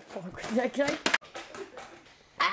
porn crack. Okay? ah.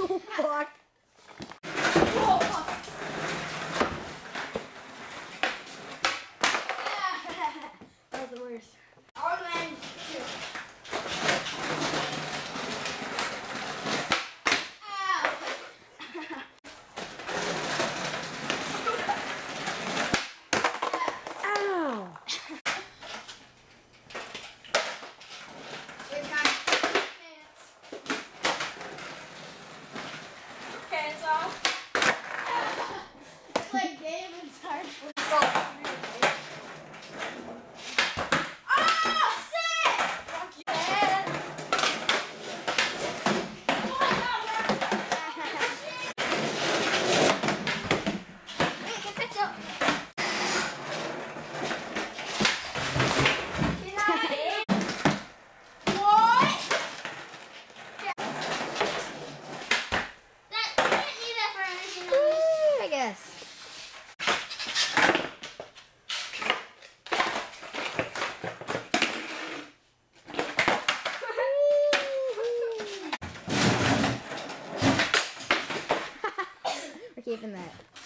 oh, fuck. 还是不够 Even that.